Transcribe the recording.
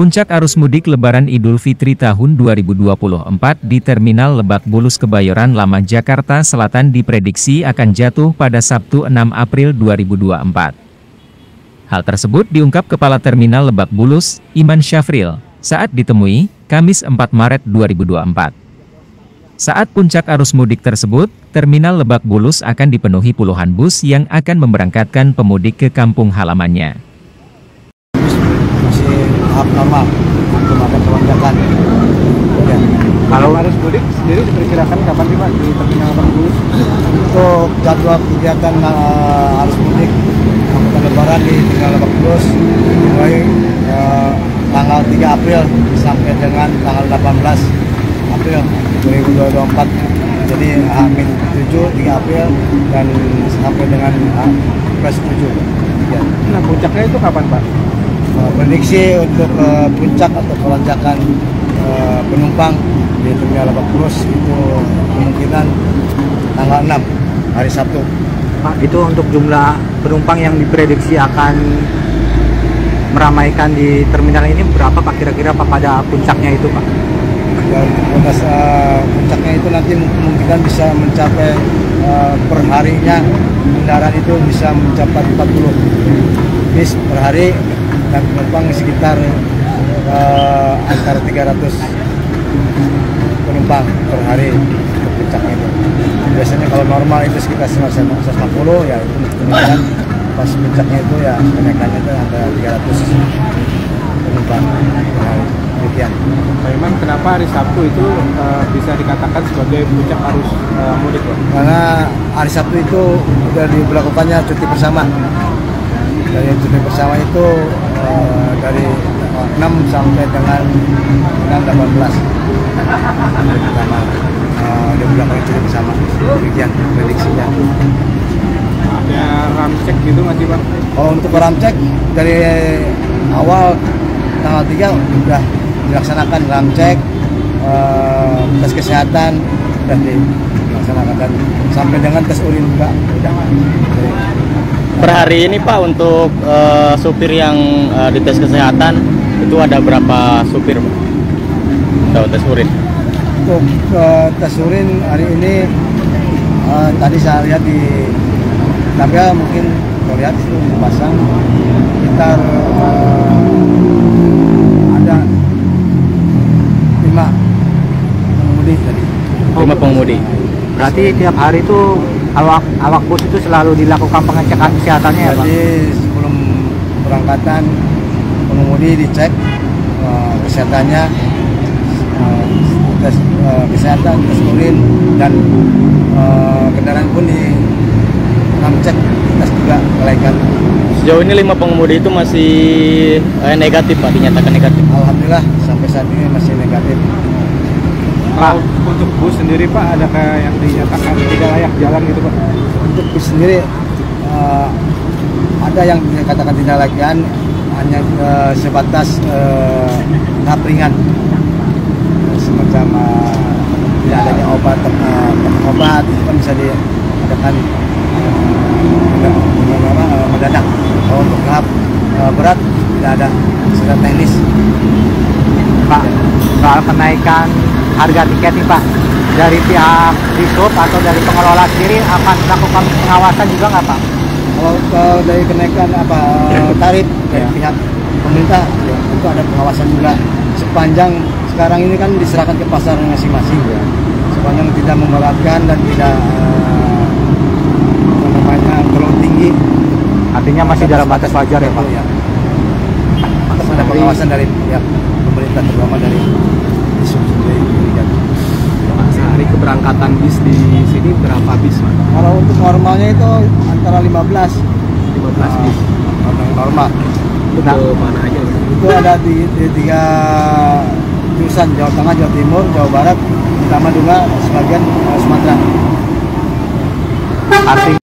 Puncak arus mudik Lebaran Idul Fitri tahun 2024 di Terminal Lebak Bulus Kebayoran Lama Jakarta Selatan diprediksi akan jatuh pada Sabtu 6 April 2024. Hal tersebut diungkap Kepala Terminal Lebak Bulus, Iman Syafril, saat ditemui, Kamis 4 Maret 2024. Saat puncak arus mudik tersebut, Terminal Lebak Bulus akan dipenuhi puluhan bus yang akan memberangkatkan pemudik ke kampung halamannya tahap normal belum ada pelonjakan ya. kalau harus mudik sendiri diperkirakan kapan sih pak di terminal Bulus untuk jadwal kegiatan uh, arus mudik angkutan lebaran di terminal Lebak Bulus mulai uh, tanggal 3 April sampai dengan tanggal 18 April 2024 jadi Amin 7 3 April dan sampai dengan plus 7 ya. nah puncaknya itu kapan Pak? Uh, prediksi untuk uh, puncak atau pelonjakan uh, penumpang di Terminal Lebak Bulus itu kemungkinan tanggal 6 hari Sabtu. Pak, itu untuk jumlah penumpang yang diprediksi akan meramaikan di terminal ini berapa Pak kira-kira Pak pada puncaknya itu Pak? Ya, untuk uh, puncaknya itu nanti kemungkinan bisa mencapai uh, perharinya kendaraan itu bisa mencapai 40 bis per hari dan penumpang sekitar uh, antara 300 penumpang per hari puncaknya itu. Biasanya kalau normal itu sekitar 150 ya itu kemudian pas puncaknya itu ya kenaikannya itu ada 300 penumpang per hari. Demikian. Memang kenapa hari Sabtu itu uh, bisa dikatakan sebagai puncak arus uh, mudik Pak? Karena hari Sabtu itu sudah diberlakukannya cuti bersama. Dari cuti bersama itu uh, dari 6 sampai dengan 6 18 pertama uh, dia bilang itu bersama demikian prediksinya. Ada ramcek gitu masih bang? oh untuk ramcek dari awal tanggal 3 sudah dilaksanakan ramcek uh, tes kesehatan dan dilaksanakan. Dan sampai dengan tes urin juga sudah Per hari ini Pak untuk uh, supir yang uh, dites kesehatan itu ada berapa supir Pak? Tes urin? Untuk uh, tes urin hari ini uh, tadi saya lihat di Tabia mungkin kalau lihat itu pasang sekitar uh, ada lima pengemudi tadi. Lima pengemudi. Berarti tiap hari itu awak awak bus itu selalu dilakukan pengecekan kesehatannya ya, Pak? Jadi sebelum berangkatan pengemudi dicek uh, kesehatannya uh, tes uh, kesehatan, tes urin dan uh, kendaraan pun di cek tes juga kelaikan. Sejauh ini lima pengemudi itu masih eh, negatif Pak, dinyatakan negatif. Alhamdulillah sampai saat ini masih negatif. Pak, untuk bus sendiri Pak, adakah yang dinyatakan tidak layak jalan gitu Pak? Untuk bus sendiri uh, ada yang dikatakan tidak layak jalan hanya uh, sebatas uh, tahap ringan semacam uh, tidak adanya obat uh, obat itu kan bisa diadakan uh, mendadak. Kalau untuk tahap uh, berat tidak ada. Secara teknis. Pak soal kenaikan harga tiket nih Pak dari pihak Disub atau dari pengelola sendiri akan melakukan pengawasan juga nggak Pak? Kalau, kalau dari kenaikan apa tarif dari ya. pihak pemerintah ya, itu ada pengawasan juga sepanjang sekarang ini kan diserahkan ke pasar masing-masing ya. sepanjang tidak memberatkan dan tidak uh, namanya terlalu tinggi artinya masih dalam batas wajar ya Pak ya tetap ada pengawasan dari pihak pemerintah terutama dari sendiri Sehari keberangkatan bis di sini berapa bis Pak? Kalau untuk normalnya itu antara 15 15 nah, bis normal itu nah, mana aja? Itu ada di, di tiga jurusan Jawa Tengah, Jawa Timur, Jawa Barat, utama juga sebagian uh, Sumatera. Artinya